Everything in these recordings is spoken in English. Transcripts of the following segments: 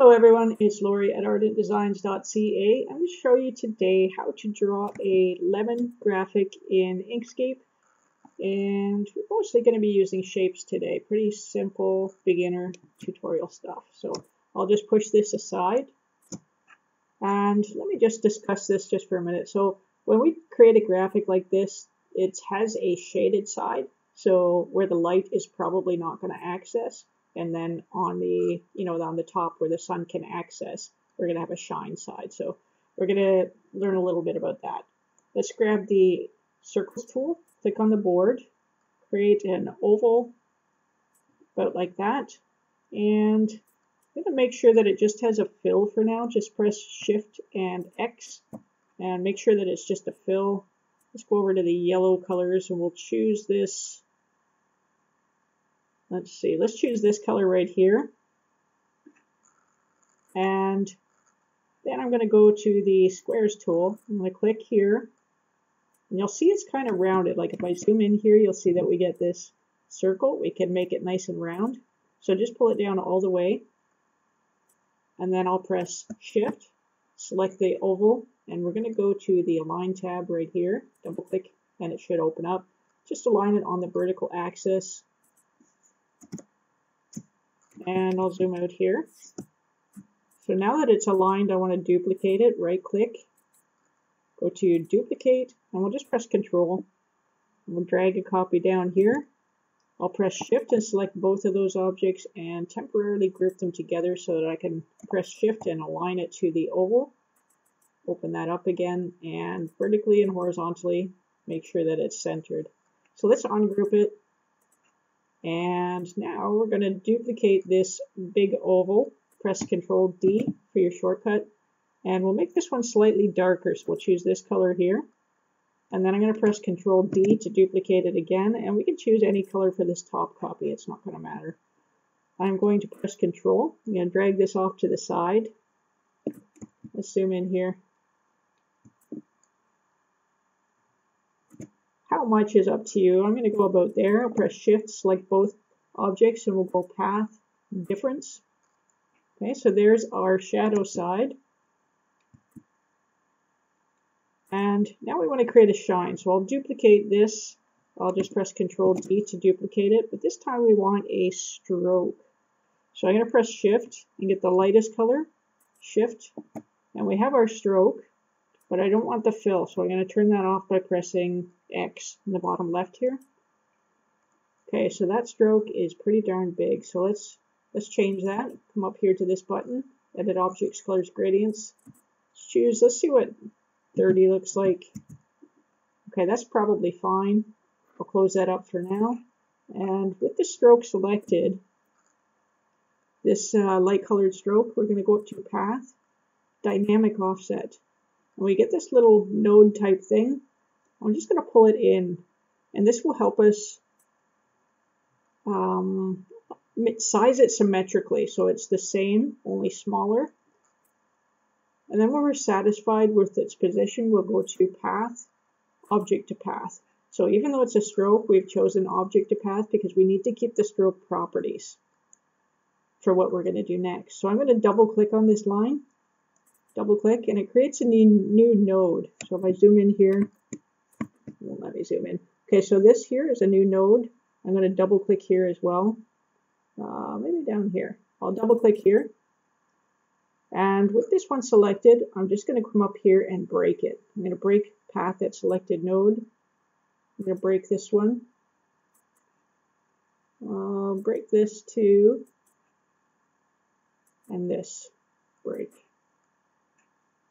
Hello everyone, it's Laurie at ardentdesigns.ca. I'm going to show you today how to draw a lemon graphic in Inkscape. And we're mostly going to be using shapes today. Pretty simple beginner tutorial stuff. So I'll just push this aside. And let me just discuss this just for a minute. So when we create a graphic like this, it has a shaded side. So where the light is probably not going to access and then on the you know on the top where the sun can access we're going to have a shine side. So we're going to learn a little bit about that. Let's grab the circles tool click on the board create an oval about like that. And I'm going to make sure that it just has a fill for now. Just press shift and X and make sure that it's just a fill. Let's go over to the yellow colors and we'll choose this Let's see, let's choose this color right here. And then I'm going to go to the squares tool. I'm going to click here. And you'll see it's kind of rounded. Like if I zoom in here, you'll see that we get this circle. We can make it nice and round. So just pull it down all the way. And then I'll press Shift, select the oval, and we're going to go to the Align tab right here. Double click and it should open up. Just align it on the vertical axis and I'll zoom out here. So now that it's aligned, I want to duplicate it, right click, go to duplicate, and we'll just press control. We'll drag a copy down here. I'll press shift and select both of those objects and temporarily group them together so that I can press shift and align it to the oval. Open that up again and vertically and horizontally make sure that it's centered. So let's ungroup it and now we're going to duplicate this big oval. Press Control D for your shortcut. And we'll make this one slightly darker. So we'll choose this color here. And then I'm going to press Control D to duplicate it again. And we can choose any color for this top copy. It's not going to matter. I'm going to press Control. I'm going to drag this off to the side. Let's zoom in here. How much is up to you. I'm going to go about there. I'll press shift, select both objects, and we'll go path difference. Okay, so there's our shadow side. And now we want to create a shine. So I'll duplicate this. I'll just press Control D to duplicate it. But this time we want a stroke. So I'm going to press Shift and get the lightest color. Shift. And we have our stroke. But I don't want the fill. So I'm going to turn that off by pressing X in the bottom left here. Okay, so that stroke is pretty darn big. So let's let's change that. Come up here to this button, Edit Objects, Colors, Gradients. Let's choose, let's see what 30 looks like. Okay, that's probably fine. I'll close that up for now. And with the stroke selected, this uh, light colored stroke, we're going to go up to Path, Dynamic Offset. And we get this little node type thing. I'm just going to pull it in and this will help us um, size it symmetrically so it's the same only smaller. And then when we're satisfied with its position we'll go to path object to path. So even though it's a stroke we've chosen object to path because we need to keep the stroke properties for what we're going to do next. So I'm going to double click on this line double click and it creates a new, new node. So if I zoom in here let me zoom in. Okay, so this here is a new node. I'm going to double click here as well. Uh, maybe down here. I'll double click here. And with this one selected, I'm just going to come up here and break it. I'm going to break path at selected node. I'm going to break this one. Uh, break this too. And this break.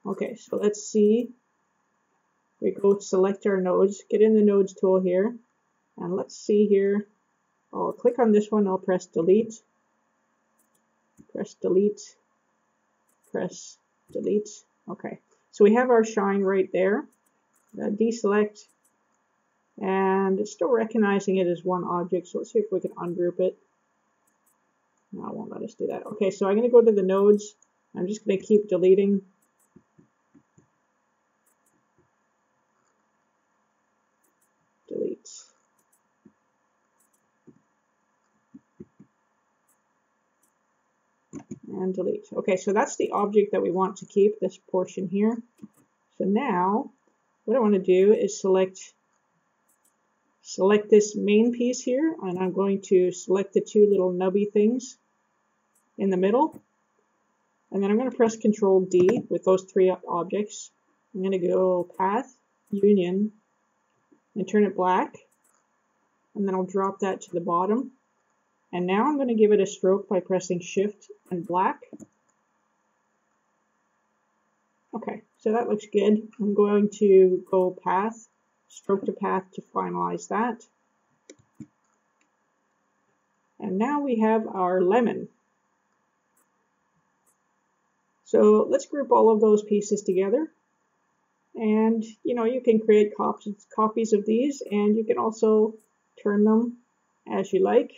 Okay, so let's see we go select our nodes, get in the nodes tool here, and let's see here. I'll click on this one, I'll press delete, press delete, press delete. Okay, so we have our shine right there. Uh, deselect, and it's still recognizing it as one object, so let's see if we can ungroup it. No, it won't let us do that. Okay, so I'm going to go to the nodes. I'm just going to keep deleting and delete. Okay, so that's the object that we want to keep, this portion here. So now, what I want to do is select select this main piece here, and I'm going to select the two little nubby things in the middle. And then I'm going to press Control D with those three objects. I'm going to go Path, Union, and turn it black. And then I'll drop that to the bottom. And now I'm going to give it a stroke by pressing Shift and black. Okay, so that looks good. I'm going to go path, stroke to path to finalize that. And now we have our lemon. So let's group all of those pieces together. And, you know, you can create copies, of these and you can also turn them as you like.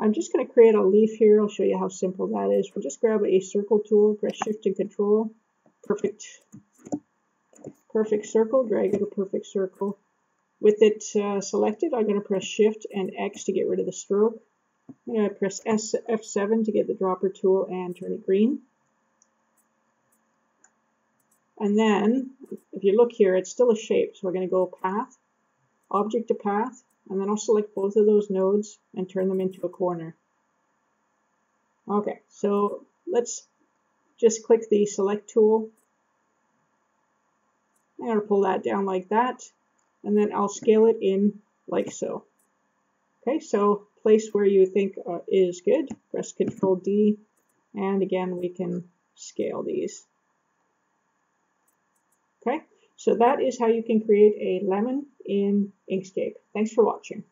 I'm just going to create a leaf here. I'll show you how simple that is. We'll just grab a circle tool, press shift and control. Perfect. Perfect circle, drag it a perfect circle. With it uh, selected, I'm going to press shift and X to get rid of the stroke. I'm going to press S F7 to get the dropper tool and turn it green. And then, if you look here, it's still a shape. So we're going to go path, object to path, and then I'll select both of those nodes and turn them into a corner. Okay, so let's just click the select tool. I'm going to pull that down like that, and then I'll scale it in like so. Okay, so place where you think uh, is good, press Control D, and again we can scale these. Okay, so that is how you can create a lemon in Inkscape. Thanks for watching.